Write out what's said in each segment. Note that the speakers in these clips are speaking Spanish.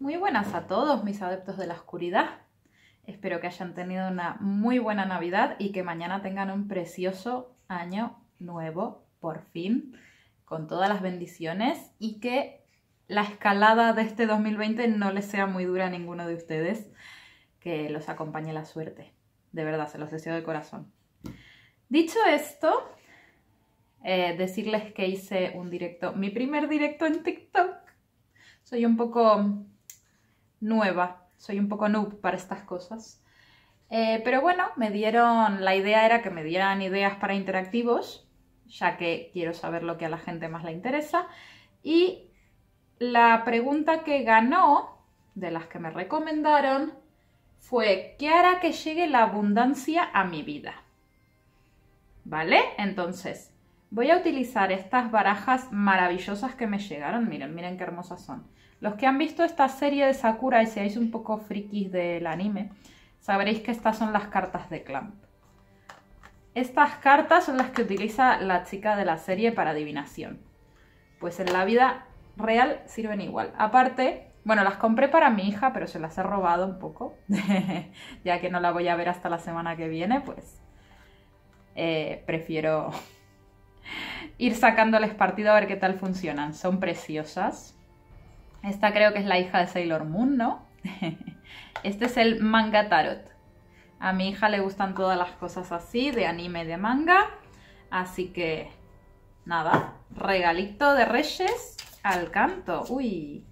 Muy buenas a todos mis adeptos de la oscuridad. Espero que hayan tenido una muy buena Navidad y que mañana tengan un precioso año nuevo, por fin, con todas las bendiciones y que la escalada de este 2020 no les sea muy dura a ninguno de ustedes, que los acompañe la suerte. De verdad, se los deseo de corazón. Dicho esto, eh, decirles que hice un directo, mi primer directo en TikTok. Soy un poco nueva, soy un poco noob para estas cosas. Eh, pero bueno, me dieron, la idea era que me dieran ideas para interactivos, ya que quiero saber lo que a la gente más le interesa. Y la pregunta que ganó, de las que me recomendaron, fue, ¿qué hará que llegue la abundancia a mi vida? ¿Vale? Entonces, voy a utilizar estas barajas maravillosas que me llegaron. Miren, miren qué hermosas son. Los que han visto esta serie de Sakura y seáis un poco frikis del anime, sabréis que estas son las cartas de Clamp. Estas cartas son las que utiliza la chica de la serie para adivinación. Pues en la vida real sirven igual. Aparte, bueno, las compré para mi hija, pero se las he robado un poco, ya que no la voy a ver hasta la semana que viene, pues eh, prefiero ir sacándoles partido a ver qué tal funcionan. Son preciosas. Esta creo que es la hija de Sailor Moon, ¿no? este es el manga tarot. A mi hija le gustan todas las cosas así, de anime, de manga. Así que, nada, regalito de reyes al canto. Uy,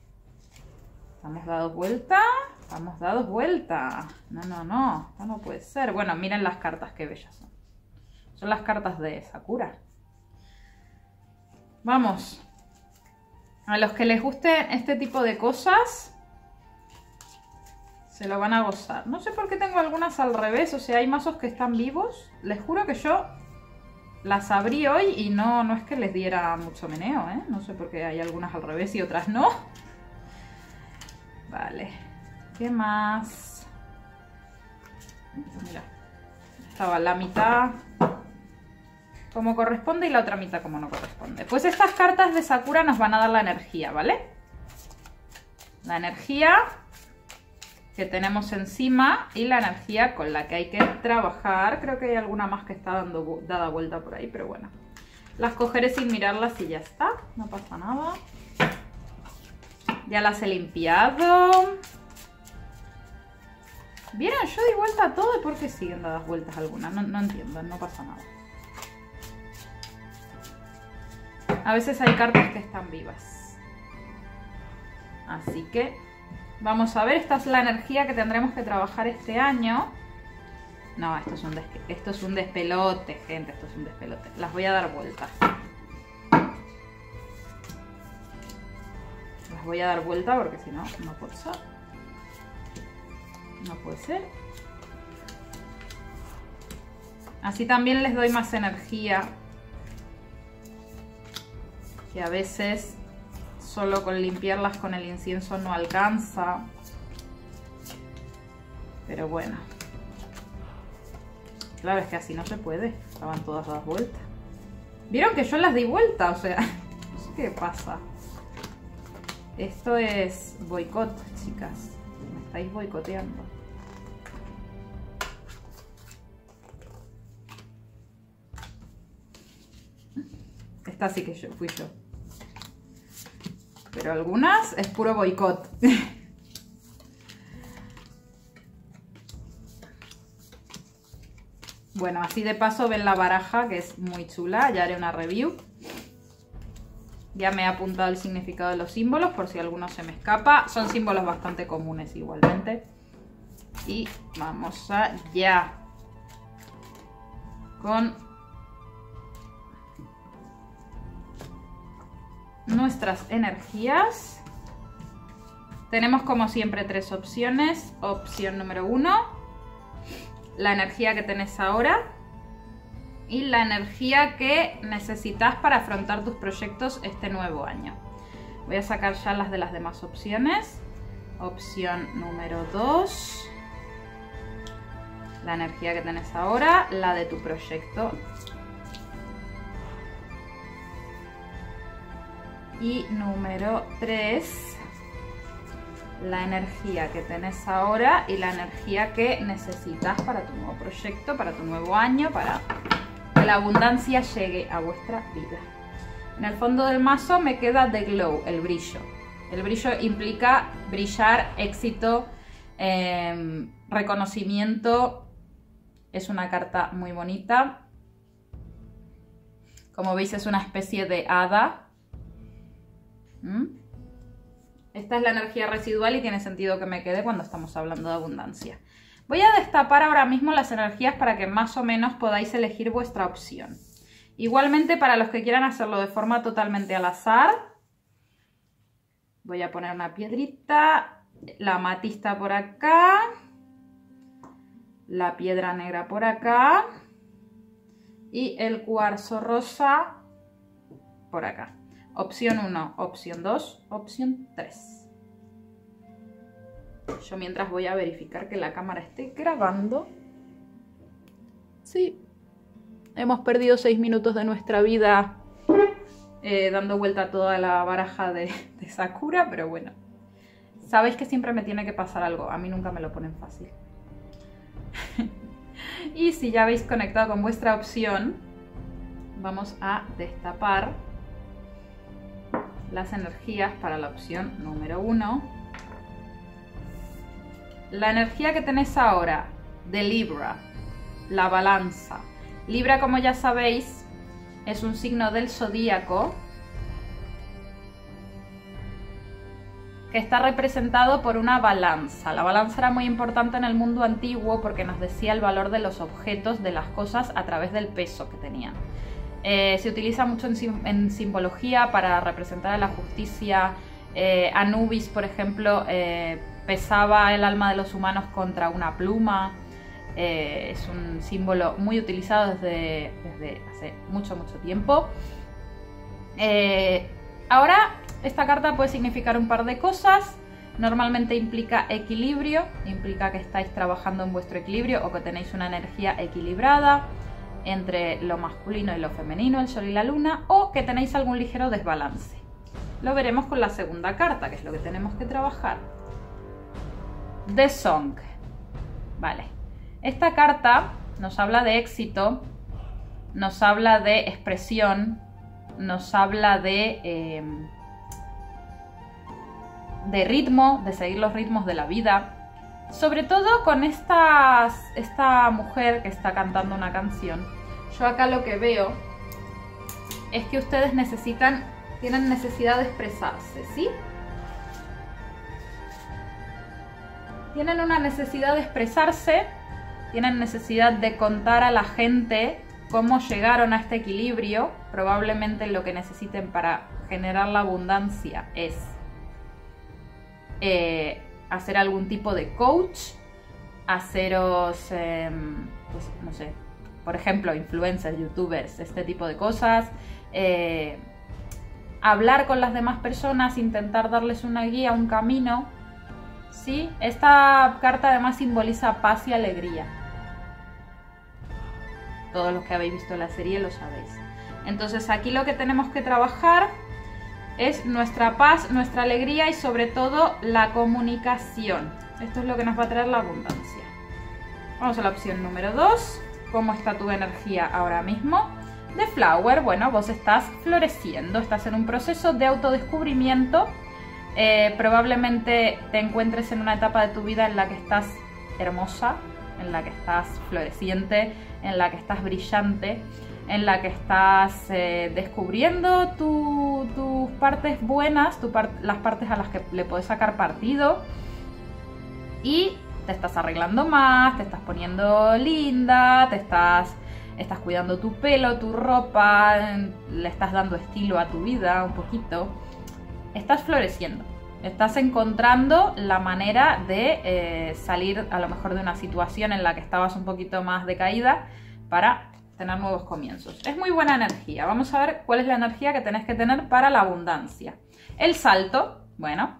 Vamos dado vuelta. Vamos dado vuelta. No, no, no. no puede ser. Bueno, miren las cartas, qué bellas son. Son las cartas de Sakura. Vamos. A los que les guste este tipo de cosas, se lo van a gozar. No sé por qué tengo algunas al revés. O sea, hay mazos que están vivos. Les juro que yo las abrí hoy y no, no es que les diera mucho meneo, ¿eh? No sé por qué hay algunas al revés y otras no. Vale. ¿Qué más? Mira. Estaba la mitad como corresponde y la otra mitad como no corresponde. Pues estas cartas de Sakura nos van a dar la energía, ¿vale? La energía que tenemos encima y la energía con la que hay que trabajar. Creo que hay alguna más que está dando dada vuelta por ahí, pero bueno. Las cogeré sin mirarlas y ya está, no pasa nada. Ya las he limpiado. ¿Vieron? Yo di vuelta a todo y por qué siguen dadas vueltas algunas. No, no entiendo, no pasa nada. A veces hay cartas que están vivas. Así que vamos a ver. Esta es la energía que tendremos que trabajar este año. No, esto es un, esto es un despelote, gente. Esto es un despelote. Las voy a dar vueltas. voy a dar vuelta porque si no, no puede ser. No puede ser. Así también les doy más energía. Que a veces solo con limpiarlas con el incienso no alcanza. Pero bueno. Claro, es que así no se puede. Estaban todas dadas vueltas. ¿Vieron que yo las di vuelta? O sea, no sé qué pasa. Esto es boicot, chicas. Me estáis boicoteando. Esta sí que yo, fui yo. Pero algunas es puro boicot. bueno, así de paso ven la baraja, que es muy chula. Ya haré una review. Ya me he apuntado el significado de los símbolos por si alguno se me escapa. Son símbolos bastante comunes igualmente. Y vamos allá. Con nuestras energías. Tenemos como siempre tres opciones. Opción número uno, la energía que tenés ahora y la energía que necesitas para afrontar tus proyectos este nuevo año. Voy a sacar ya las de las demás opciones. Opción número 2. la energía que tenés ahora, la de tu proyecto. Y número 3, la energía que tenés ahora y la energía que necesitas para tu nuevo proyecto, para tu nuevo año, para que la abundancia llegue a vuestra vida. En el fondo del mazo me queda The Glow, el brillo. El brillo implica brillar, éxito, em, reconocimiento. Es una carta muy bonita. Como veis es una especie de hada. ¿Mm? Esta es la energía residual y tiene sentido que me quede cuando estamos hablando de abundancia. Voy a destapar ahora mismo las energías para que más o menos podáis elegir vuestra opción. Igualmente para los que quieran hacerlo de forma totalmente al azar, voy a poner una piedrita, la matista por acá, la piedra negra por acá y el cuarzo rosa por acá. Opción 1, opción 2, opción 3. Yo mientras voy a verificar que la cámara esté grabando. Sí, hemos perdido 6 minutos de nuestra vida eh, dando vuelta a toda la baraja de, de Sakura, pero bueno. Sabéis que siempre me tiene que pasar algo, a mí nunca me lo ponen fácil. y si ya habéis conectado con vuestra opción, vamos a destapar las energías para la opción número 1 la energía que tenéis ahora de Libra, la balanza. Libra, como ya sabéis, es un signo del zodíaco que está representado por una balanza. La balanza era muy importante en el mundo antiguo porque nos decía el valor de los objetos, de las cosas, a través del peso que tenían. Eh, se utiliza mucho en, simbología para representar a la justicia. Eh, Anubis, por ejemplo, eh, pesaba el alma de los humanos contra una pluma. Es un símbolo muy utilizado desde, hace mucho, mucho tiempo. Ahora, esta carta puede significar un par de cosas. Normalmente implica equilibrio, implica que estáis trabajando en vuestro equilibrio o que tenéis una energía equilibrada entre lo masculino y lo femenino, el sol y la luna, o que tenéis algún ligero desbalance. Lo veremos con la segunda carta, que es lo que tenemos que trabajar. The Song. Vale. Esta carta nos habla de éxito, nos habla de expresión, nos habla de, em, de ritmo, de seguir los ritmos de la vida. Sobre todo con esta mujer que está cantando una canción. Yo acá lo que veo es que ustedes necesitan, tienen necesidad de expresarse, ¿sí? tienen una necesidad de expresarse, tienen necesidad de contar a la gente cómo llegaron a este equilibrio. Probablemente lo que necesiten para generar la abundancia es eh, hacer algún tipo de coach, haceros, em, pues, no sé, por ejemplo, influencers, youtubers, este tipo de cosas. Eh, hablar con las demás personas, intentar darles una guía, un camino ¿sí? Esta carta además simboliza paz y alegría. Todos los que habéis visto la serie lo sabéis. Entonces aquí lo que tenemos que trabajar es nuestra paz, nuestra alegría y sobre todo la comunicación. Esto es lo que nos va a traer la abundancia. Vamos a la opción número 2. ¿Cómo está tu energía ahora mismo? De Flower, bueno, vos estás floreciendo, estás en un proceso de autodescubrimiento eh, probablemente te encuentres en una etapa de tu vida en la que estás hermosa, en la que estás floreciente, en la que estás brillante, en la que estás eh, descubriendo tus partes buenas, las partes a las que le puedes sacar partido y te estás arreglando más, te estás poniendo linda, te estás, estás cuidando tu pelo, tu ropa, le estás dando estilo a tu vida un poquito estás floreciendo. Estás encontrando la manera de eh, salir a lo mejor de una situación en la que estabas un poquito más decaída para tener nuevos comienzos. Es muy buena energía. Vamos a ver cuál es la energía que tenés que tener para la abundancia. El salto, bueno.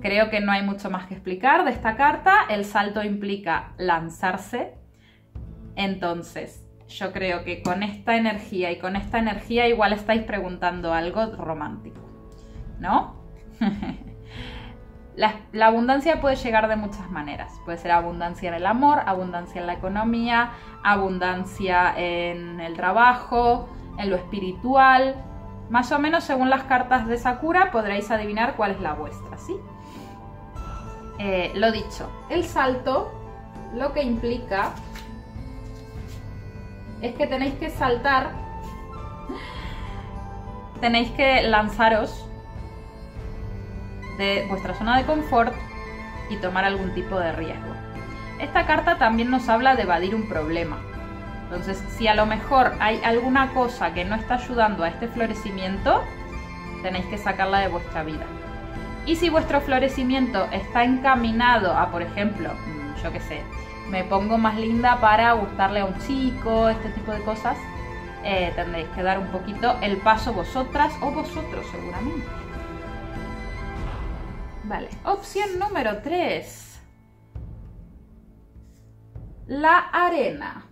Creo que no hay mucho más que explicar de esta carta. El salto implica lanzarse. Entonces, yo creo que con esta energía y con esta energía igual estáis preguntando algo romántico, ¿no? la, abundancia puede llegar de muchas maneras. Puede ser abundancia en el amor, abundancia en la economía, abundancia en el trabajo, en lo espiritual. Más o menos según las cartas de Sakura podréis adivinar cuál es la vuestra, ¿sí? Eh, lo dicho, el salto lo que implica es que tenéis que saltar, tenéis que lanzaros de vuestra zona de confort y tomar algún tipo de riesgo. Esta carta también nos habla de evadir un problema. Entonces, si a lo mejor hay alguna cosa que no está ayudando a este florecimiento, tenéis que sacarla de vuestra vida. Y si vuestro florecimiento está encaminado a, por ejemplo, mm, yo qué sé, me pongo más linda para gustarle a un chico, este tipo de cosas, eh, tendréis que dar un poquito el paso vosotras o vosotros seguramente. Vale, opción número 3. La arena.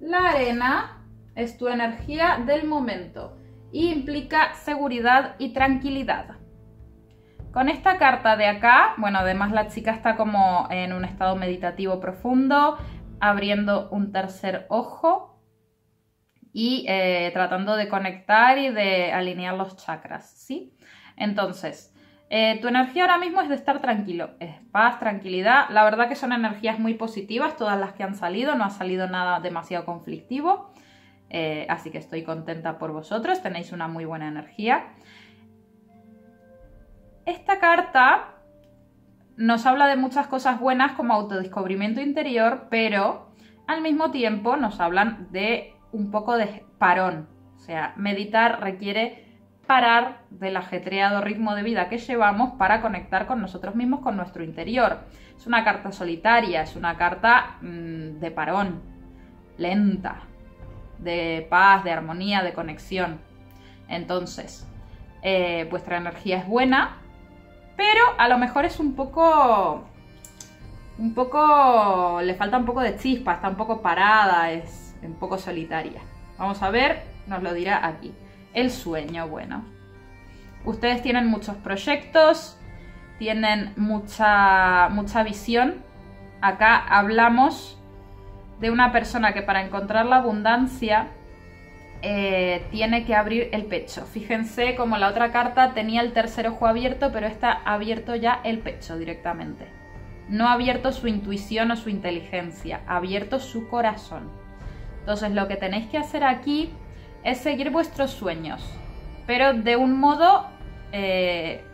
La arena es tu energía del momento y implica seguridad y tranquilidad. Con esta carta de acá, bueno, además la chica está como en un estado meditativo profundo, abriendo un tercer ojo y eh, tratando de conectar y de alinear los chakras, ¿sí? Entonces, eh, tu energía ahora mismo es de estar tranquilo, es paz, tranquilidad. La verdad que son energías muy positivas, todas las que han salido, no ha salido nada demasiado conflictivo. Eh, así que estoy contenta por vosotros, tenéis una muy buena energía. Esta carta nos habla de muchas cosas buenas como autodescubrimiento interior, pero al mismo tiempo nos hablan de un poco de parón. O sea, meditar requiere parar del ajetreado ritmo de vida que llevamos para conectar con nosotros mismos, con nuestro interior. Es una carta solitaria, es una carta mmm, de parón, lenta, de paz, de armonía, de conexión. Entonces, eh, vuestra energía es buena, pero a lo mejor es un poco... Un poco... Le falta un poco de chispa, está un poco parada, es un poco solitaria. Vamos a ver, nos lo dirá aquí. El sueño, bueno. Ustedes tienen muchos proyectos, tienen mucha, mucha visión. Acá hablamos de una persona que para encontrar la abundancia eh, tiene que abrir el pecho. Fíjense como la otra carta tenía el tercer ojo abierto, pero esta ha abierto ya el pecho directamente. No ha abierto su intuición o su inteligencia, ha abierto su corazón. Entonces lo que tenéis que hacer aquí es seguir vuestros sueños, pero de un modo eh,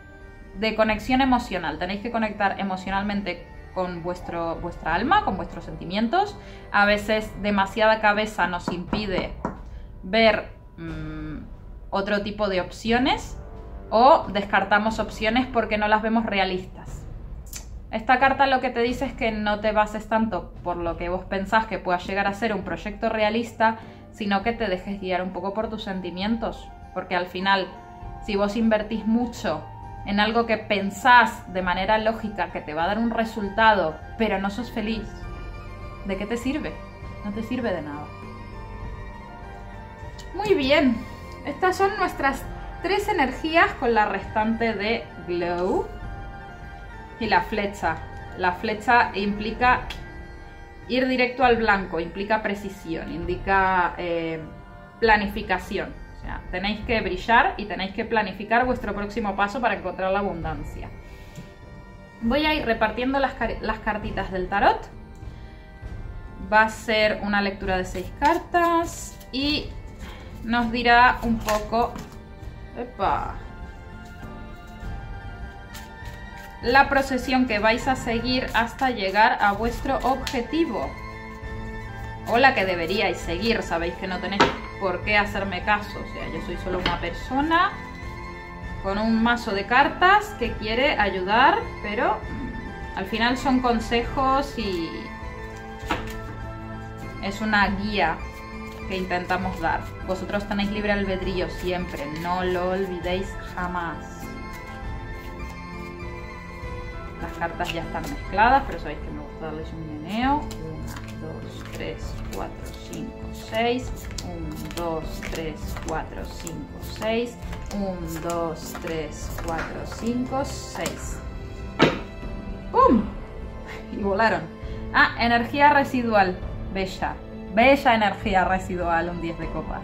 de conexión emocional. Tenéis que conectar emocionalmente con vuestro, vuestra alma, con vuestros sentimientos. A veces demasiada cabeza nos impide ver mmm, otro tipo de opciones o descartamos opciones porque no las vemos realistas. Esta carta lo que te dice es que no te bases tanto por lo que vos pensás que pueda llegar a ser un proyecto realista, sino que te dejes guiar un poco por tus sentimientos, porque al final, si vos invertís mucho en algo que pensás de manera lógica que te va a dar un resultado, pero no sos feliz, ¿de qué te sirve? No te sirve de nada. Muy bien, estas son nuestras tres energías con la restante de Glow. Y la flecha. La flecha implica ir directo al blanco, implica precisión, indica eh, planificación. O sea, tenéis que brillar y tenéis que planificar vuestro próximo paso para encontrar la abundancia. Voy a ir repartiendo las, las cartitas del tarot. Va a ser una lectura de seis cartas y nos dirá un poco la procesión que vais a seguir hasta llegar a vuestro objetivo. O la que deberíais seguir, sabéis que no tenéis por qué hacerme caso. O sea, yo soy solo una persona con un mazo de cartas que quiere ayudar, pero mm, al final son consejos y es una guía que intentamos dar. Vosotros tenéis libre albedrío siempre, no lo olvidéis jamás. Cartas ya están mezcladas, pero sabéis que me gusta darles un meneo. 1, 2, 3, 4, 5, 6. 1, 2, 3, 4, 5, 6. 1, 2, 3, 4, 5, 6. ¡Pum! Y volaron. Ah, energía residual. Bella. Bella energía residual, un 10 de copas.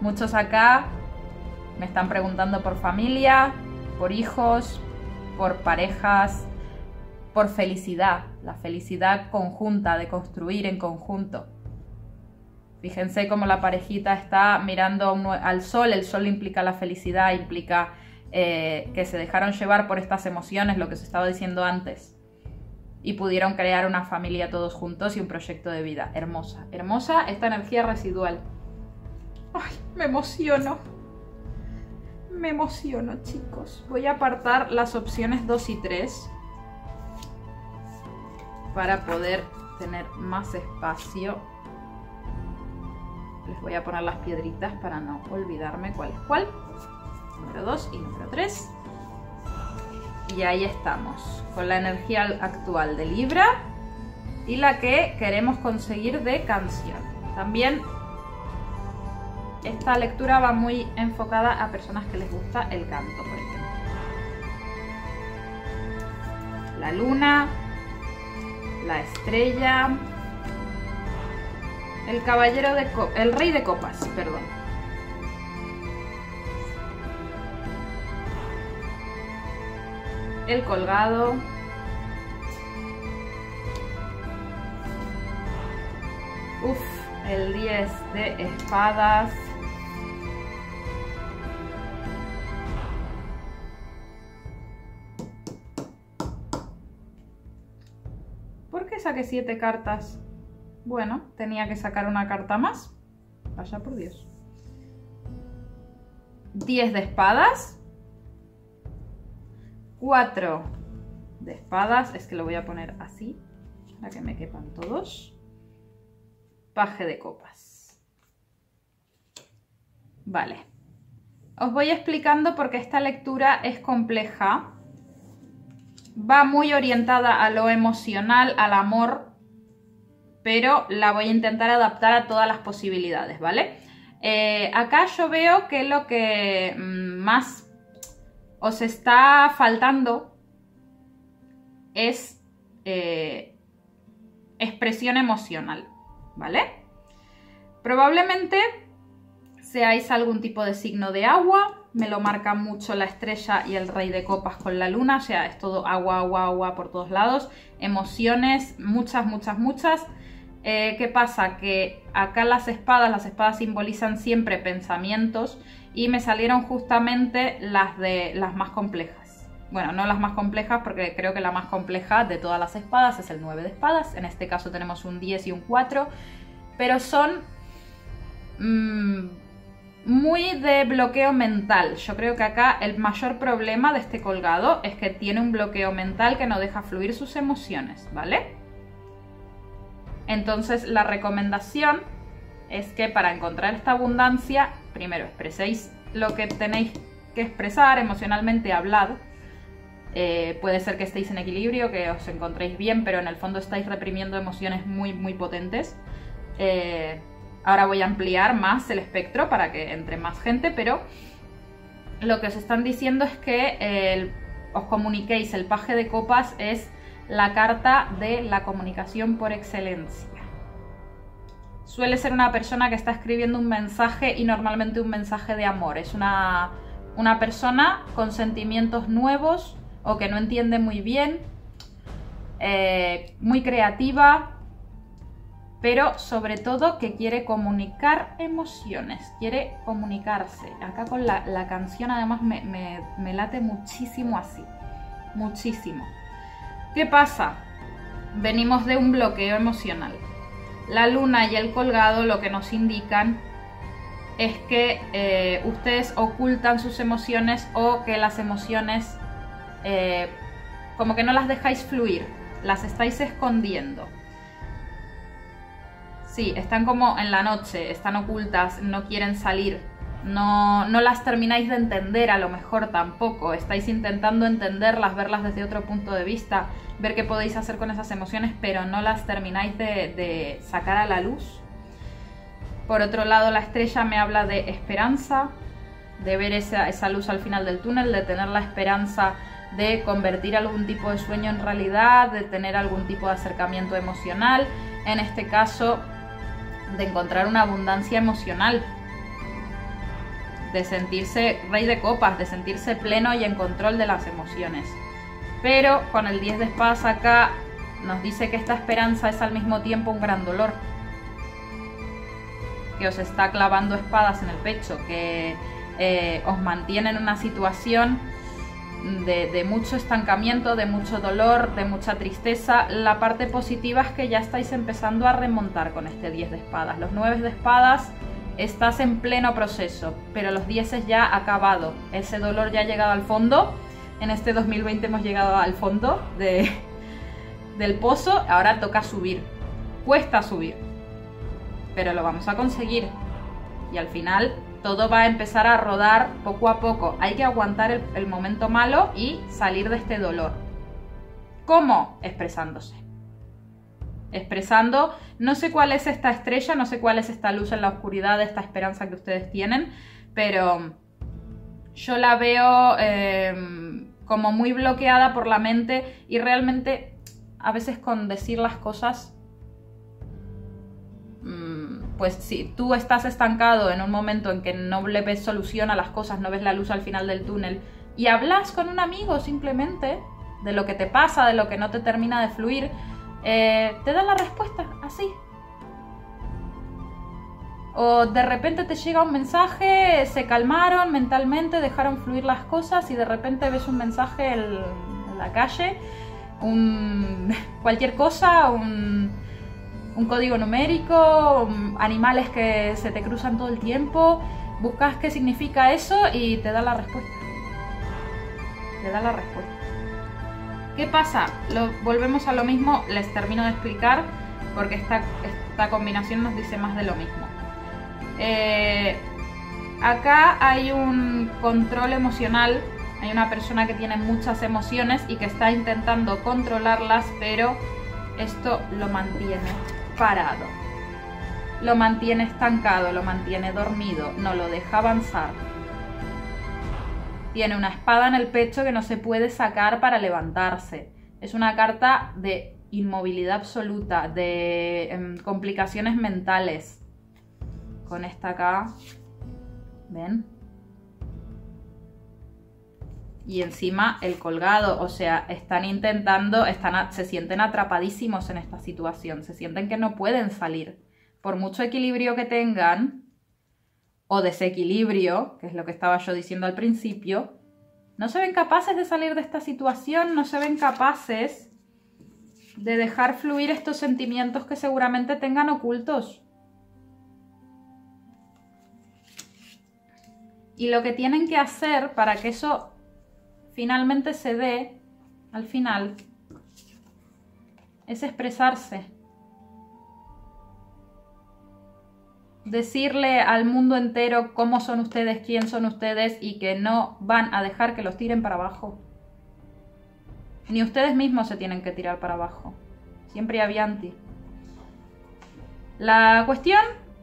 Muchos acá me están preguntando por familia, por hijos, por parejas, por felicidad, la felicidad conjunta, de construir en conjunto. Fíjense cómo la parejita está mirando al sol, el sol implica la felicidad, implica eh, que se dejaron llevar por estas emociones, lo que se estaba diciendo antes, y pudieron crear una familia todos juntos y un proyecto de vida. Hermosa, hermosa esta energía residual. ¡Ay, me emociono! Me emociono, chicos. Voy a apartar las opciones 2 y 3 para poder tener más espacio. Les voy a poner las piedritas para no olvidarme cuál es cuál. Número 2 y número 3. Y ahí estamos, con la energía actual de Libra y la que queremos conseguir de canción. También esta lectura va muy enfocada a personas que les gusta el canto, por ejemplo. La luna, la estrella, el caballero de el rey de copas, perdón. El colgado. Uf, el 10 de espadas. Saqué siete cartas. Bueno, tenía que sacar una carta más. Vaya por Dios. 10 de espadas. 4 de espadas. Es que lo voy a poner así. Para que me quepan todos. Paje de copas. Vale. Os voy explicando porque esta lectura es compleja va muy orientada a lo emocional, al amor, pero la voy a intentar adaptar a todas las posibilidades, ¿vale? Eh, acá yo veo que lo que mm, más os está faltando es eh, expresión emocional, ¿vale? Probablemente seáis algún tipo de signo de agua, me lo marca mucho la estrella y el rey de copas con la luna, o sea, es todo agua, agua, agua por todos lados, emociones, muchas, muchas, muchas. Eh, ¿Qué pasa? Que acá las espadas, las espadas simbolizan siempre pensamientos y me salieron justamente las de las más complejas. Bueno, no las más complejas porque creo que la más compleja de todas las espadas es el 9 de espadas. En este caso tenemos un 10 y un 4. Pero son mmm, muy de bloqueo mental. Yo creo que acá el mayor problema de este colgado es que tiene un bloqueo mental que no deja fluir sus emociones, ¿vale? Entonces la recomendación es que para encontrar esta abundancia, primero expreséis lo que tenéis que expresar emocionalmente, hablad. Eh, puede ser que estéis en equilibrio, que os encontréis bien, pero en el fondo estáis reprimiendo emociones muy, muy potentes. Eh, Ahora voy a ampliar más el espectro para que entre más gente, pero lo que os están diciendo es que os comuniquéis, el paje de copas es la carta de la comunicación por excelencia. Suele ser una persona que está escribiendo un mensaje y normalmente un mensaje de amor. Es una, una persona con sentimientos nuevos o que no entiende muy bien, eh, muy creativa, pero sobre todo que quiere comunicar emociones, quiere comunicarse. Acá con la, canción además me, late muchísimo así, muchísimo. ¿Qué pasa? Venimos de un bloqueo emocional. La luna y el colgado lo que nos indican es que eh, ustedes ocultan sus emociones o que las emociones eh, como que no las dejáis fluir, las estáis escondiendo. Sí, están como en la noche, están ocultas, no quieren salir. no, no las termináis de entender a lo mejor tampoco. Estáis intentando entenderlas, verlas desde otro punto de vista, ver qué podéis hacer con esas emociones, pero no las termináis de, sacar a la luz. Por otro lado, la estrella me habla de esperanza, de ver esa, esa luz al final del túnel, de tener la esperanza de convertir algún tipo de sueño en realidad, de tener algún tipo de acercamiento emocional, en este caso de encontrar una abundancia emocional, de sentirse rey de copas, de sentirse pleno y en control de las emociones. Pero con el 10 de espadas acá nos dice que esta esperanza es al mismo tiempo un gran dolor, que os está clavando espadas en el pecho, que eh, os mantiene en una situación de, mucho estancamiento, de mucho dolor, de mucha tristeza. La parte positiva es que ya estáis empezando a remontar con este 10 de espadas. Los 9 de espadas estás en pleno proceso, pero los 10 ya acabado. Ese dolor ya ha llegado al fondo. En este 2020 hemos llegado al fondo de, del pozo. Ahora toca subir. Cuesta subir. Pero lo vamos a conseguir. Y al final todo va a empezar a rodar poco a poco. Hay que aguantar el, momento malo y salir de este dolor. ¿Cómo? Expresándose. Expresando, no sé cuál es esta estrella, no sé cuál es esta luz en la oscuridad, esta esperanza que ustedes tienen, pero yo la veo eh, como muy bloqueada por la mente y realmente a veces con decir las cosas pues si tú estás estancado en un momento en que no le ves solución a las cosas, no ves la luz al final del túnel, y hablas con un amigo simplemente de lo que te pasa, de lo que no te termina de fluir, eh, te dan la respuesta así. O de repente te llega un mensaje, se calmaron mentalmente, dejaron fluir las cosas y de repente ves un mensaje en, la calle, un, cualquier cosa, un, un código numérico, mm, animales que se te cruzan todo el tiempo, buscas qué significa eso y te da la respuesta. Te da la respuesta. ¿Qué pasa? Lo, volvemos a lo mismo, les termino de explicar porque esta, esta combinación nos dice más de lo mismo. Eh, acá hay un control emocional, hay una persona que tiene muchas emociones y que está intentando controlarlas, pero esto lo mantiene parado. Lo mantiene estancado, lo mantiene dormido, no lo deja avanzar. Tiene una espada en el pecho que no se puede sacar para levantarse. Es una carta de inmovilidad absoluta, de em, complicaciones mentales. Con esta acá, ¿ven? Y encima el colgado, o sea, están intentando, están, se sienten atrapadísimos en esta situación, se sienten que no pueden salir. Por mucho equilibrio que tengan, o desequilibrio, que es lo que estaba yo diciendo al principio, no se ven capaces de salir de esta situación, no se ven capaces de dejar fluir estos sentimientos que seguramente tengan ocultos. Y lo que tienen que hacer para que eso finalmente se dé al final es expresarse. Decirle al mundo entero cómo son ustedes, quién son ustedes y que no van a dejar que los tiren para abajo. Ni ustedes mismos se tienen que tirar para abajo. Siempre avianti. La cuestión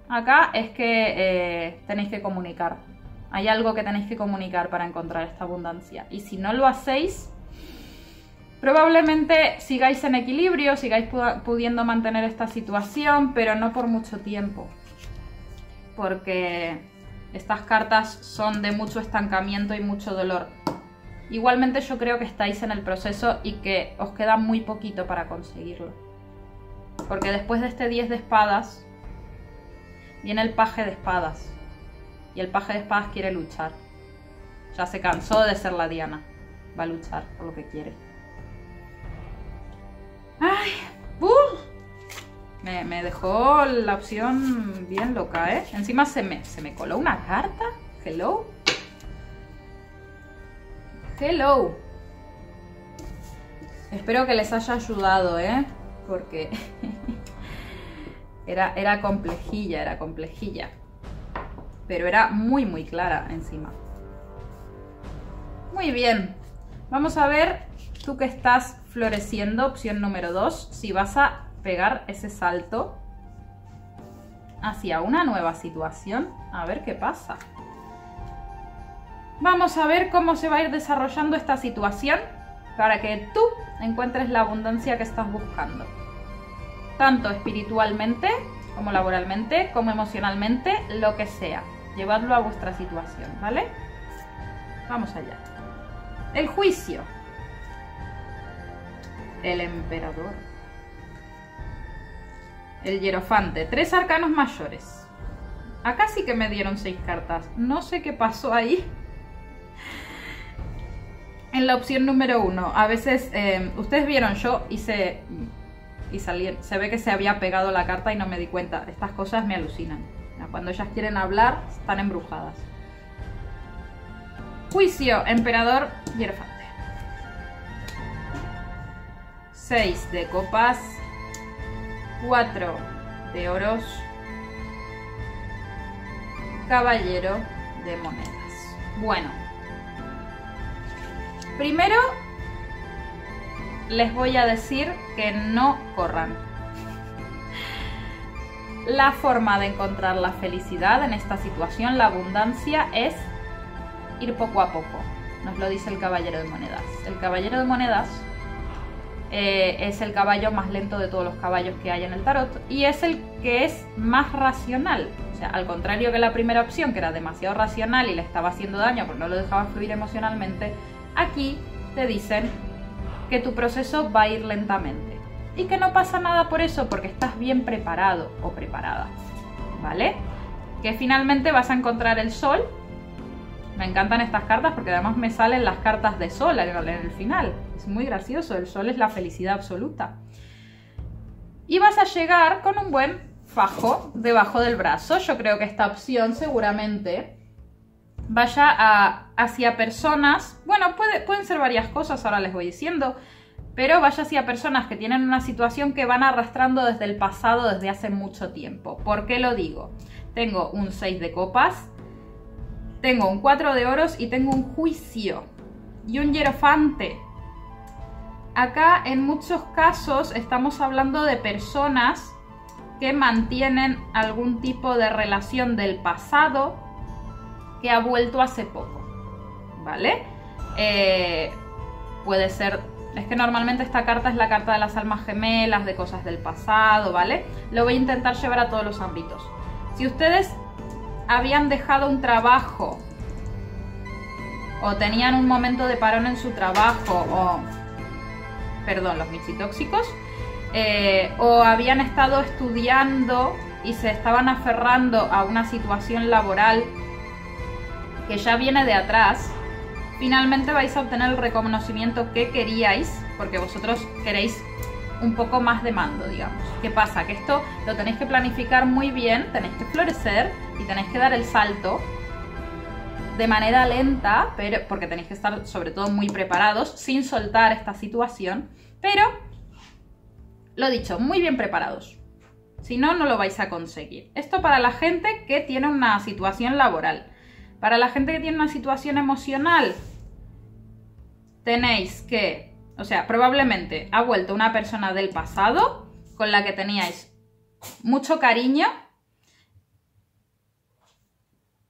acá es que eh, tenéis que comunicar. Hay algo que tenéis que comunicar para encontrar esta abundancia. Y si no lo hacéis, probablemente sigáis en equilibrio, sigáis pudiendo mantener esta situación, pero no por mucho tiempo. Porque estas cartas son de mucho estancamiento y mucho dolor. Igualmente yo creo que estáis en el proceso y que os queda muy poquito para conseguirlo. Porque después de este 10 de espadas, viene el paje de espadas y el paje de espadas quiere luchar. Ya se cansó de ser la Diana. Va a luchar por lo que quiere. ¡Ay! ¡Uh! Me, dejó la opción bien loca, ¿eh? Encima se me, se me coló una carta. Hello. Hello. Espero que les haya ayudado, ¿eh? Porque era, era complejilla, era complejilla. Pero era muy muy clara encima. Muy bien, vamos a ver tú que estás floreciendo, opción número 2, si vas a pegar ese salto hacia una nueva situación. A ver qué pasa. Vamos a ver cómo se va a ir desarrollando esta situación para que tú encuentres la abundancia que estás buscando. Tanto espiritualmente como laboralmente, como emocionalmente, lo que sea. Llevadlo a vuestra situación, ¿vale? Vamos allá. El juicio. El emperador. El hierofante. Tres arcanos mayores. Acá sí que me dieron seis cartas. No sé qué pasó ahí. En la opción número uno, a veces, eh, ustedes vieron, yo hice y salir, se ve que se había pegado la carta y no me di cuenta. Estas cosas me alucinan. Cuando ellas quieren hablar, están embrujadas. Juicio, emperador, hierofante. 6 de copas, 4 de oros, caballero de monedas. Bueno, primero les voy a decir que no corran. La forma de encontrar la felicidad en esta situación, la abundancia, es ir poco a poco. Nos lo dice el caballero de monedas. El caballero de monedas eh, es el caballo más lento de todos los caballos que hay en el tarot y es el que es más racional. O sea, al contrario que la primera opción, que era demasiado racional y le estaba haciendo daño porque no lo dejaba fluir emocionalmente, aquí te dicen que tu proceso va a ir lentamente. Y que no pasa nada por eso porque estás bien preparado o preparada. ¿Vale? Que finalmente vas a encontrar el sol. Me encantan estas cartas porque además me salen las cartas de sol en el final. Es muy gracioso, el sol es la felicidad absoluta. Y vas a llegar con un buen fajo debajo del brazo. Yo creo que esta opción seguramente vaya a, hacia personas, bueno, pueden ser varias cosas, ahora les voy diciendo, pero vaya hacia personas que tienen una situación que van arrastrando desde el pasado, desde hace mucho tiempo. ¿Por qué lo digo? Tengo un 6 de copas, tengo un 4 de oros y tengo un juicio y un hierofante. Acá en muchos casos estamos hablando de personas que mantienen algún tipo de relación del pasado que ha vuelto hace poco, ¿vale? Eh, puede ser, es que normalmente esta carta es la carta de las almas gemelas, de cosas del pasado, ¿vale? Lo voy a intentar llevar a todos los ámbitos. Si ustedes habían dejado un trabajo o tenían un momento de parón en su trabajo o, perdón, los mixitóxicos, eh, o habían estado estudiando y se estaban aferrando a una situación laboral que ya viene de atrás, finalmente vais a obtener el reconocimiento que queríais, porque vosotros queréis un poco más de mando, digamos. ¿Qué pasa? Que esto lo tenéis que planificar muy bien, tenéis que florecer y tenéis que dar el salto de manera lenta, pero porque tenéis que estar sobre todo muy preparados, sin soltar esta situación, pero lo dicho, muy bien preparados. Si no, no lo vais a conseguir. Esto para la gente que tiene una situación laboral. Para la gente que tiene una situación emocional, tenéis que, o sea, probablemente ha vuelto una persona del pasado con la que teníais mucho cariño,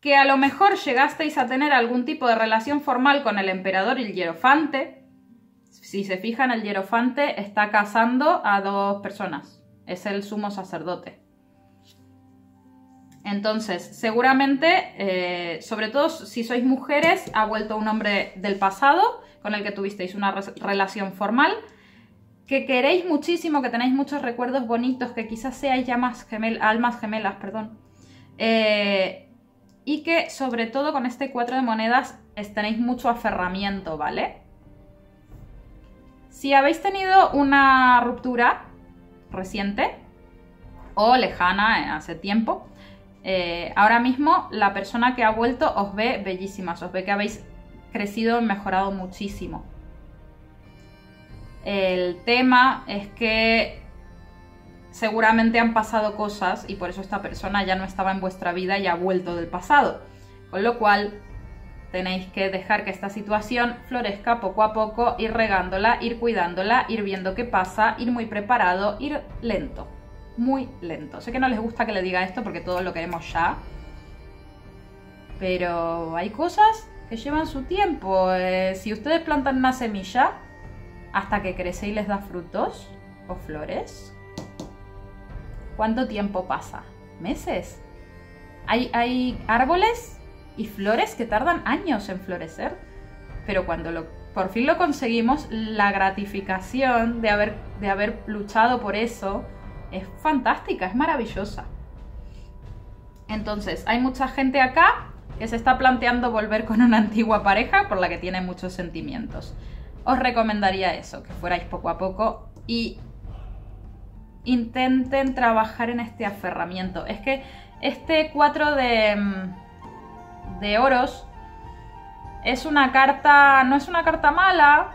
que a lo mejor llegasteis a tener algún tipo de relación formal con el emperador y el hierofante. Si se fijan, el hierofante está casando a dos personas. Es el sumo sacerdote. Entonces, seguramente, eh, sobre todo si sois mujeres, ha vuelto un hombre del pasado con el que tuvisteis una relación formal, que queréis muchísimo, que tenéis muchos recuerdos bonitos, que quizás seáis ya más almas gemelas, perdón. Eh, y que sobre todo con este 4 de monedas tenéis mucho aferramiento, ¿vale? Si habéis tenido una ruptura reciente o lejana eh, hace tiempo, eh, ahora mismo la persona que ha vuelto os ve bellísimas, os ve que habéis crecido y mejorado muchísimo. El tema es que seguramente han pasado cosas y por eso esta persona ya no estaba en vuestra vida y ha vuelto del pasado. Con lo cual tenéis que dejar que esta situación florezca poco a poco, ir regándola, ir cuidándola, ir viendo qué pasa, ir muy preparado, ir lento, muy lento. Sé que no les gusta que le diga esto porque todos lo queremos ya, pero hay cosas que llevan su tiempo. Eh, si ustedes plantan una semilla hasta que crece y les da frutos o flores, ¿cuánto tiempo pasa? ¿Meses? Hay, hay árboles y flores que tardan años en florecer, pero cuando lo, por fin lo conseguimos, la gratificación de haber, de haber luchado por eso es fantástica, es maravillosa. Entonces, hay mucha gente acá que se está planteando volver con una antigua pareja por la que tiene muchos sentimientos. Os recomendaría eso, que fuerais poco a poco y intenten trabajar en este aferramiento. Es que este 4 de, mm, de oros es una carta, no es una carta mala,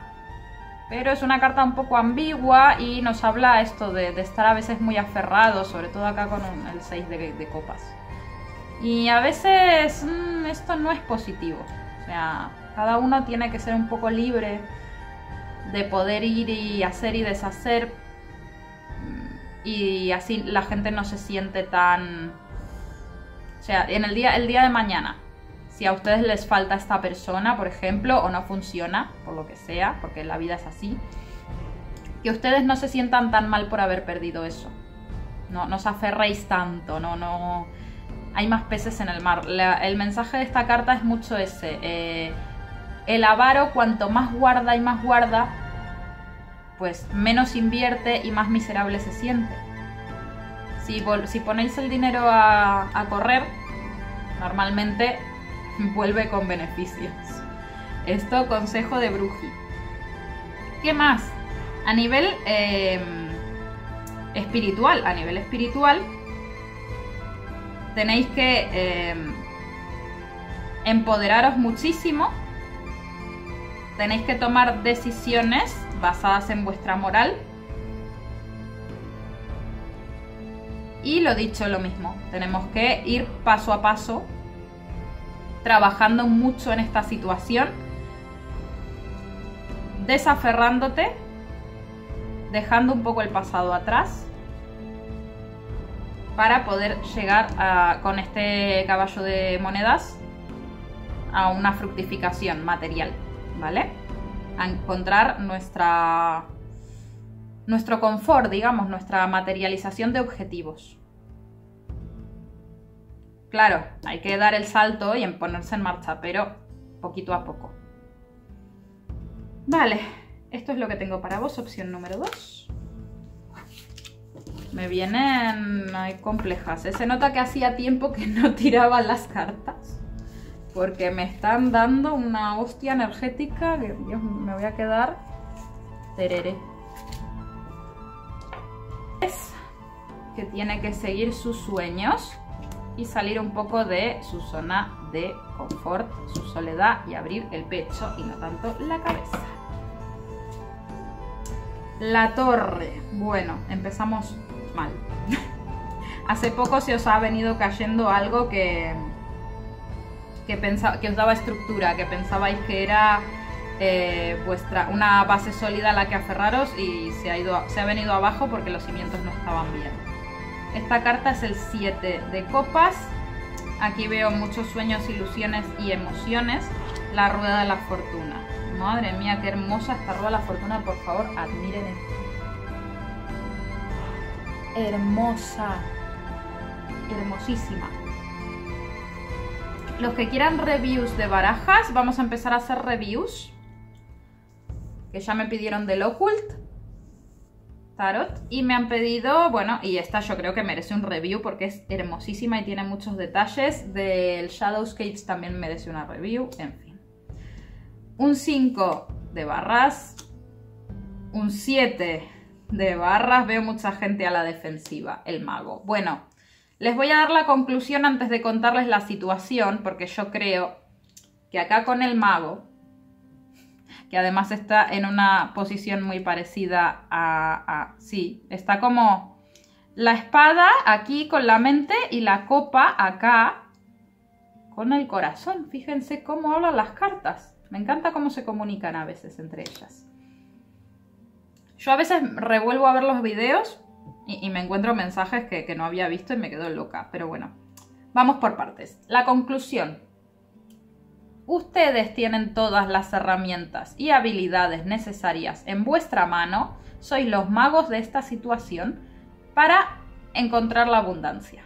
pero es una carta un poco ambigua y nos habla esto de, estar a veces muy aferrado, sobre todo acá con el 6 de copas. Y a veces mm, esto no es positivo. O sea, cada uno tiene que ser un poco libre de poder ir y hacer y deshacer. Mm, y así la gente no se siente tan... O sea, en el día, el día de mañana, si a ustedes les falta esta persona, por ejemplo, o no funciona, por lo que sea, porque la vida es así, que ustedes no se sientan tan mal por haber perdido eso. No, os aferréis tanto, no, no hay más peces en el mar. el mensaje de esta carta es mucho ese. Eh, el avaro, cuanto más guarda y más guarda, pues menos invierte y más miserable se siente. Si, si ponéis el dinero a, correr, normalmente vuelve con beneficios. Esto consejo de Bruji. ¿Qué más? A nivel eh, espiritual, a nivel espiritual, tenéis que eh, empoderaros muchísimo, tenéis que tomar decisiones basadas en vuestra moral. Y lo dicho, lo mismo, tenemos que ir paso a paso, trabajando mucho en esta situación, desaferrándote, dejando un poco el pasado atrás para poder llegar con este caballo de monedas a una fructificación material, ¿vale? A encontrar nuestra nuestro confort, digamos, nuestra materialización de objetivos. Claro, hay que dar el salto y ponerse en marcha, pero poquito a poco. Vale, esto es lo que tengo para vos, opción número 2. Me vienen complejas. ¿eh? Se nota que hacía tiempo que no tiraba las cartas. Porque me están dando una hostia energética que Dios, me voy a quedar terere. Es que tiene que seguir sus sueños y salir un poco de su zona de confort, su soledad y abrir el pecho y no tanto la cabeza. La torre. Bueno, empezamos mal. Hace poco se os ha venido cayendo algo que, que, que os daba estructura, que pensabais que era eh, vuestra, una base sólida a la que aferraros y se ha, ido, se ha venido abajo porque los cimientos no estaban bien. Esta carta es el 7 de copas. Aquí veo muchos sueños, ilusiones y emociones. La rueda de la fortuna. Madre mía, qué hermosa esta rueda de la fortuna. Por favor, admiren esto hermosa, hermosísima. Los que quieran reviews de barajas, vamos a empezar a hacer reviews. Que ya me pidieron del Occult Tarot. Y me han pedido, bueno, y esta yo creo que merece un review porque es hermosísima y tiene muchos detalles. Del Shadowscapes también merece una review, en fin. Un 5 de barras. Un 7 de barras veo mucha gente a la defensiva, el mago. Bueno, les voy a dar la conclusión antes de contarles la situación, porque yo creo que acá con el mago, que además está en una posición muy parecida a... sí, está como... La espada aquí con la mente y la copa acá con el corazón. Fíjense cómo hablan las cartas. Me encanta cómo se comunican a veces entre ellas. Yo a veces revuelvo a ver los videos y, me encuentro mensajes que, no había visto y me quedo loca. Pero bueno, vamos por partes. La conclusión. Ustedes tienen todas las herramientas y habilidades necesarias en vuestra mano. Sois los magos de esta situación para encontrar la abundancia.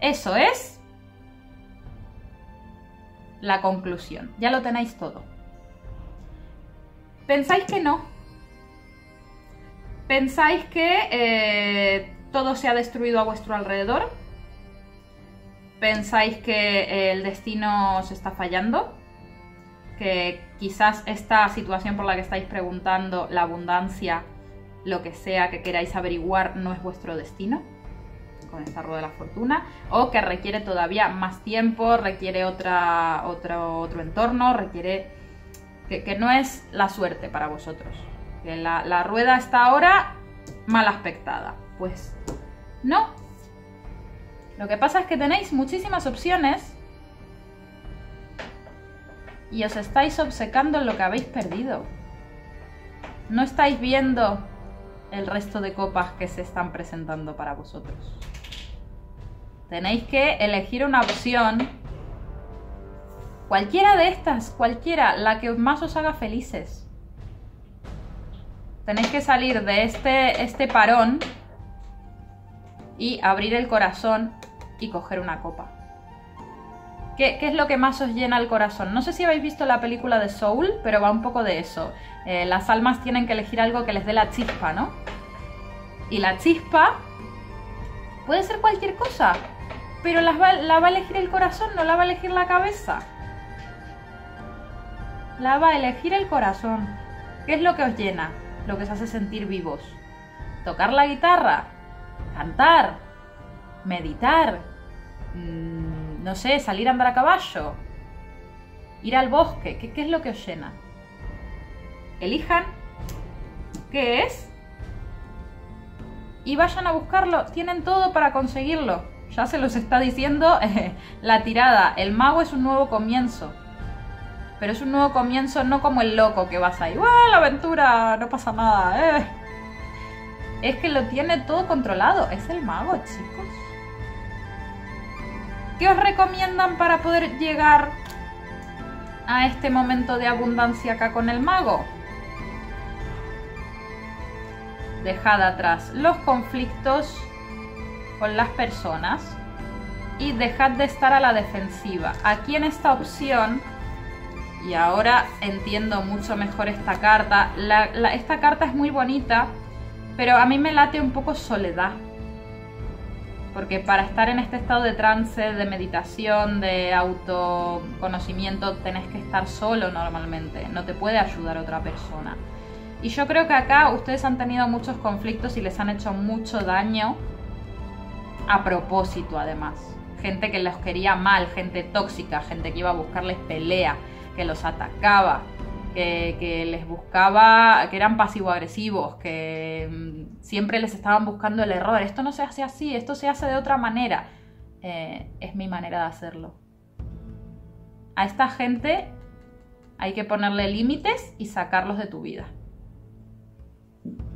Eso es la conclusión. Ya lo tenéis todo. ¿Pensáis que no? ¿Pensáis que eh, todo se ha destruido a vuestro alrededor? ¿Pensáis que el destino se está fallando? ¿Que quizás esta situación por la que estáis preguntando, la abundancia, lo que sea que queráis averiguar, no es vuestro destino? con esta rueda de la fortuna, o que requiere todavía más tiempo, requiere otra, otro, otro entorno, requiere que, no es la suerte para vosotros. Que la, la rueda está ahora mal aspectada. Pues no. Lo que pasa es que tenéis muchísimas opciones y os estáis obcecando en lo que habéis perdido. No estáis viendo el resto de copas que se están presentando para vosotros. Tenéis que elegir una opción. Cualquiera de estas, cualquiera, la que más os haga felices. Tenéis que salir de este, este parón y abrir el corazón y coger una copa. ¿Qué, es lo que más os llena el corazón? No sé si habéis visto la película de Soul, pero va un poco de eso. Eh, las almas tienen que elegir algo que les dé la chispa, ¿no? Y la chispa puede ser cualquier cosa. Pero la va, la va a elegir el corazón, no la va a elegir la cabeza. La va a elegir el corazón. ¿Qué es lo que os llena? Lo que os hace sentir vivos. Tocar la guitarra, cantar, meditar, mm, no sé, salir a andar a caballo, ir al bosque. ¿Qué, ¿Qué es lo que os llena? Elijan qué es y vayan a buscarlo. Tienen todo para conseguirlo. Ya se los está diciendo eh, la tirada. El mago es un nuevo comienzo. Pero es un nuevo comienzo no como el loco que vas ahí. ¡Wow! La aventura, no pasa nada. Eh". Es que lo tiene todo controlado. Es el mago, chicos. ¿Qué os recomiendan para poder llegar a este momento de abundancia acá con el mago? Dejad atrás los conflictos con las personas y dejad de estar a la defensiva. Aquí en esta opción, y ahora entiendo mucho mejor esta carta, esta carta es muy bonita, pero a mí me late un poco soledad. Porque para estar en este estado de trance, de meditación, de autoconocimiento, tenés que estar solo normalmente. No te puede ayudar otra persona. Y yo creo que acá ustedes han tenido muchos conflictos y les han hecho mucho daño a propósito además. Gente que los quería mal, gente tóxica, gente que iba a buscarles pelea, que los atacaba, que, les buscaba, que eran pasivo-agresivos, que mm, siempre les estaban buscando el error. Esto no se hace así, esto se hace de otra manera. Eh, es mi manera de hacerlo. A esta gente hay que ponerle límites y sacarlos de tu vida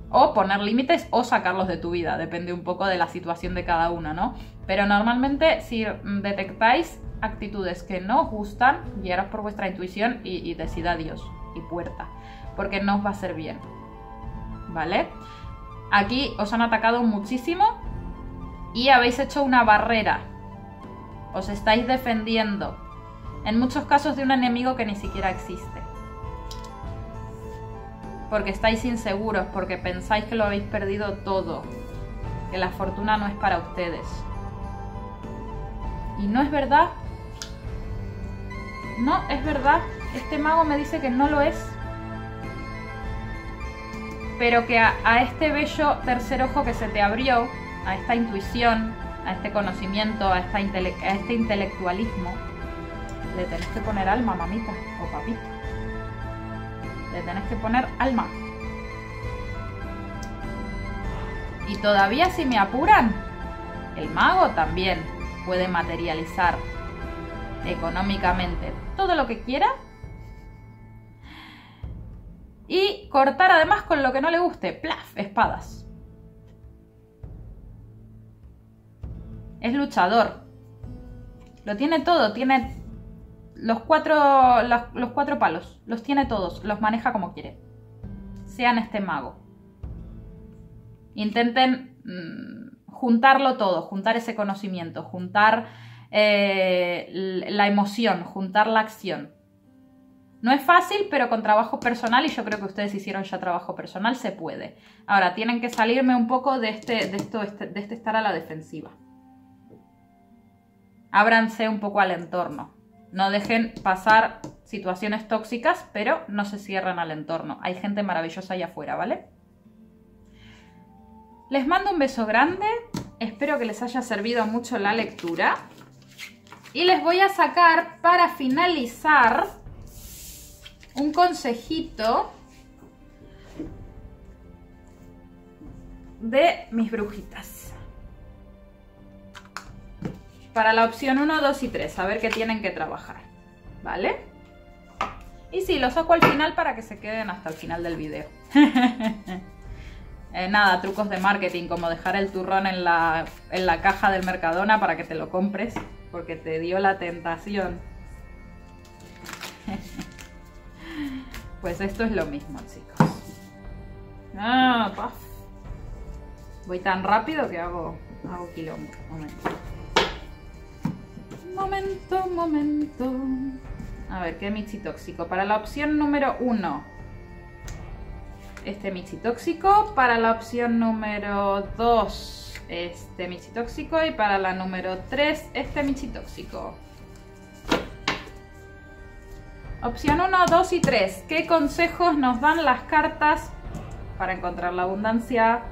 o poner límites o sacarlos de tu vida, depende un poco de la situación de cada uno, ¿no? Pero normalmente si detectáis actitudes que no os gustan, guiaros por vuestra intuición y, y decid adiós y puerta, porque no os va a ser bien, ¿vale? Aquí os han atacado muchísimo y habéis hecho una barrera, os estáis defendiendo, en muchos casos de un enemigo que ni siquiera existe porque estáis inseguros, porque pensáis que lo habéis perdido todo, que la fortuna no es para ustedes. Y no es verdad. No, es verdad. Este mago me dice que no lo es. Pero que a, este bello tercer ojo que se te abrió, a esta intuición, a este conocimiento, a, esta a este intelectualismo, le tenés que poner alma, mamita o papito le tenés que poner alma. Y todavía si me apuran, el mago también puede materializar económicamente todo lo que quiera y cortar además con lo que no le guste. Plaf, espadas. Es luchador. Lo tiene todo, tiene los cuatro, los, cuatro palos. Los tiene todos, los maneja como quiere. Sean este mago. Intenten mm, juntarlo todo, juntar ese conocimiento, juntar eh, la emoción, juntar la acción. No es fácil, pero con trabajo personal, y yo creo que ustedes hicieron ya trabajo personal, se puede. Ahora, tienen que salirme un poco de este, de esto, este, de este estar a la defensiva. Ábranse un poco al entorno. No dejen pasar situaciones tóxicas, pero no se cierran al entorno. Hay gente maravillosa allá afuera, ¿vale? Les mando un beso grande. Espero que les haya servido mucho la lectura. Y les voy a sacar para finalizar un consejito de mis brujitas. Para la opción 1, 2 y 3, a ver qué tienen que trabajar. ¿Vale? Y sí, lo saco al final para que se queden hasta el final del video. Eh, nada, trucos de marketing, como dejar el turrón en la, en la caja del Mercadona para que te lo compres, porque te dio la tentación. Pues esto es lo mismo, chicos. Ah, paf. Voy tan rápido que hago, hago. Momento. Momento, momento. A ver, ¿qué michitóxico? Para la opción número 1. Este michitóxico. Para la opción número 2. Este michitóxico. Y para la número 3. Este michitóxico. Opción 1, 2 y 3. ¿Qué consejos nos dan las cartas para encontrar la abundancia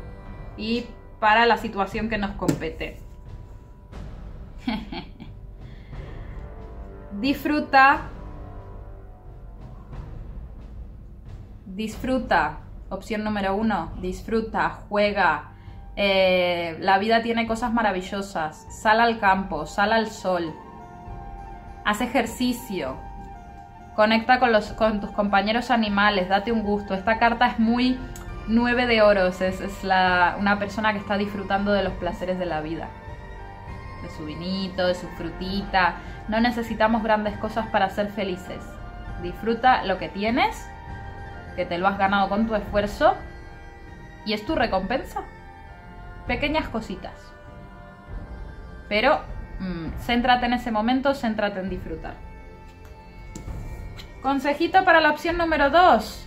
y para la situación que nos compete? Disfruta. Disfruta. Opción número 1. Disfruta, juega. Eh, la vida tiene cosas maravillosas. Sal al campo, sal al sol. Haz ejercicio Conecta con, los, con tus compañeros animales, date un gusto. Esta carta es muy nueve de oros, es, una persona que está disfrutando de los placeres de la vida. De su vinito, de su frutita. No necesitamos grandes cosas para ser felices. Disfruta lo que tienes, que te lo has ganado con tu esfuerzo, y es tu recompensa. Pequeñas cositas. Pero mm, céntrate en ese momento, céntrate en disfrutar. Consejito para la opción número 2.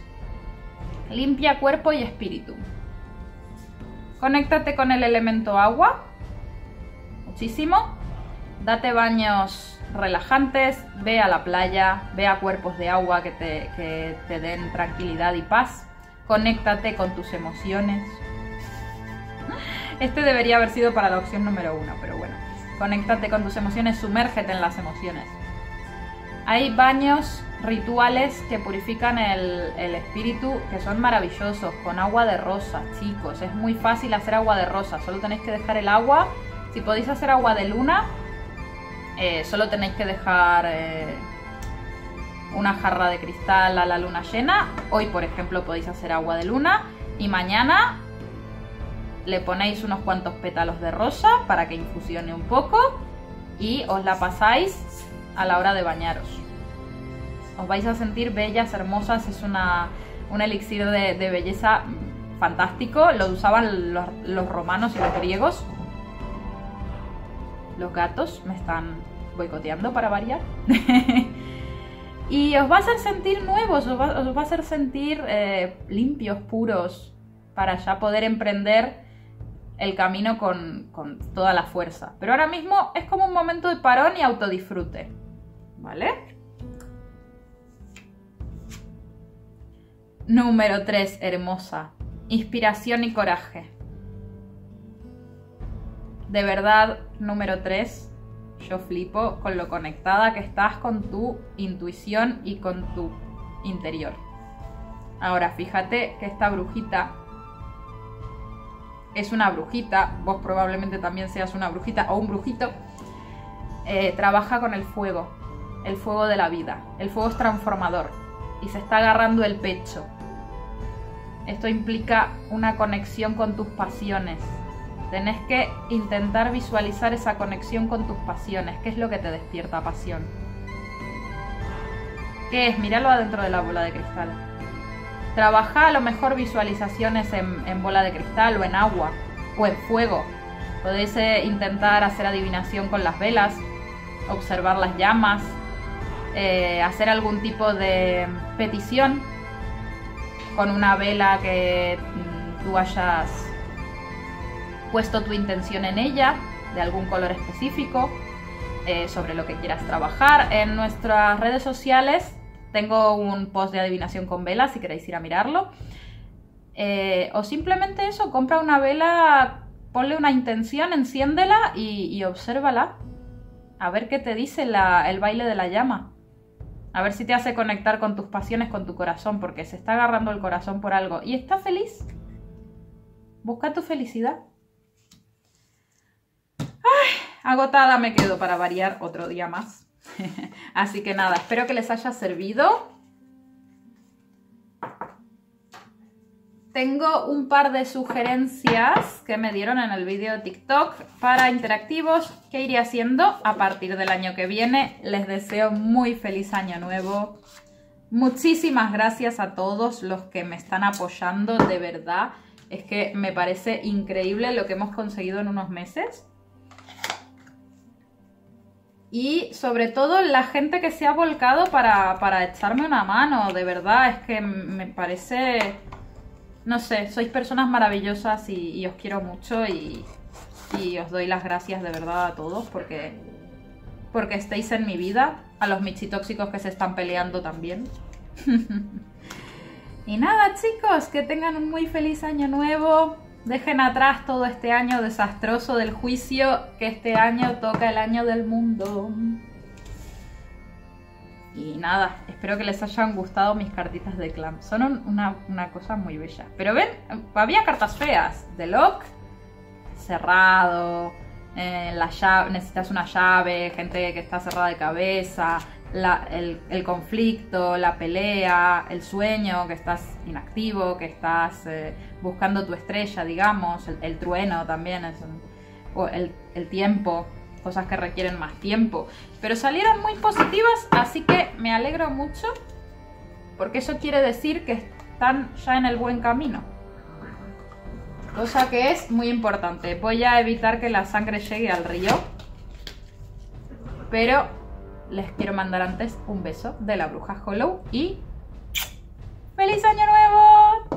Limpia cuerpo y espíritu. Conéctate con el elemento agua. Muchísimo. Date baños relajantes. Ve a la playa. Ve a cuerpos de agua que te, que te den tranquilidad y paz. Conéctate con tus emociones. Este debería haber sido para la opción número 1, pero bueno. Conéctate con tus emociones, sumérgete en las emociones. Hay baños rituales que purifican el, espíritu que son maravillosos, con agua de rosa, chicos. Es muy fácil hacer agua de rosa, solo tenéis que dejar el agua. Si podéis hacer agua de luna, eh, solo tenéis que dejar eh, una jarra de cristal a la luna llena. Hoy, por ejemplo, podéis hacer agua de luna y mañana le ponéis unos cuantos pétalos de rosa para que infusione un poco y os la pasáis a la hora de bañaros os vais a sentir bellas, hermosas, es una, un elixir de, belleza fantástico, lo usaban los, romanos y los griegos. Los gatos me están boicoteando para variar. y os va a hacer sentir nuevos, os va, a hacer sentir eh, limpios, puros, para ya poder emprender el camino con, con, toda la fuerza. Pero ahora mismo es como un momento de parón y autodisfrute. ¿Vale? Número 3, hermosa. Inspiración y coraje. De verdad, número 3, yo flipo con lo conectada que estás con tu intuición y con tu interior. Ahora, fíjate que esta brujita es una brujita, vos probablemente también seas una brujita o un brujito, eh, trabaja con el fuego, el fuego de la vida. El fuego es transformador y se está agarrando el pecho. Esto implica una conexión con tus pasiones. Tenés que intentar visualizar esa conexión con tus pasiones. ¿Qué es lo que te despierta pasión? ¿Qué es? Míralo adentro de la bola de cristal. Trabaja a lo mejor visualizaciones en, bola de cristal o en agua o en fuego. Podéis eh, intentar hacer adivinación con las velas, observar las llamas, eh, hacer algún tipo de petición con una vela que mm, tú hayas puesto tu intención en ella, de algún color específico, eh, sobre lo que quieras trabajar. En nuestras redes sociales tengo un post de adivinación con velas si queréis ir a mirarlo. Eh, o simplemente eso, compra una vela, ponle una intención, enciéndela y, y obsérvala. A ver qué te dice el baile de la llama. A ver si te hace conectar con tus pasiones, con tu corazón, porque se está agarrando el corazón por algo. ¿Y está feliz? Busca tu felicidad. Ay, agotada me quedo para variar otro día más. Así que nada, espero que les haya servido. Tengo un par de sugerencias que me dieron en el vídeo de TikTok para interactivos que iré haciendo a partir del año que viene. Les deseo muy feliz año nuevo. Muchísimas gracias a todos los que me están apoyando, de verdad. Es que me parece increíble lo que hemos conseguido en unos meses. Y sobre todo la gente que se ha volcado para, para echarme una mano, de verdad, es que me parece no sé, sois personas maravillosas y, os quiero mucho y, os doy las gracias de verdad a todos porque, porque estéis en mi vida, a los michitóxicos que se están peleando también. y nada chicos, que tengan un muy feliz año nuevo. Dejen atrás todo este año desastroso del juicio, que este año toca el año del mundo. Y nada, espero que les hayan gustado mis cartitas de clan. Son una, cosa muy bella. Pero ven, había cartas feas. De lock, cerrado. Eh, la llave, necesitas una llave, gente que está cerrada de cabeza, el, conflicto, la pelea, el sueño, que estás inactivo, que estás eh, buscando tu estrella, digamos, el, trueno también, es o el, el tiempo cosas que requieren más tiempo. Pero salieron muy positivas, así que me alegro mucho, porque eso quiere decir que están ya en el buen camino. Cosa que es muy importante. Voy a evitar que la sangre llegue al río. Pero les quiero mandar antes un beso de la bruja Hollow y ¡Feliz Año Nuevo!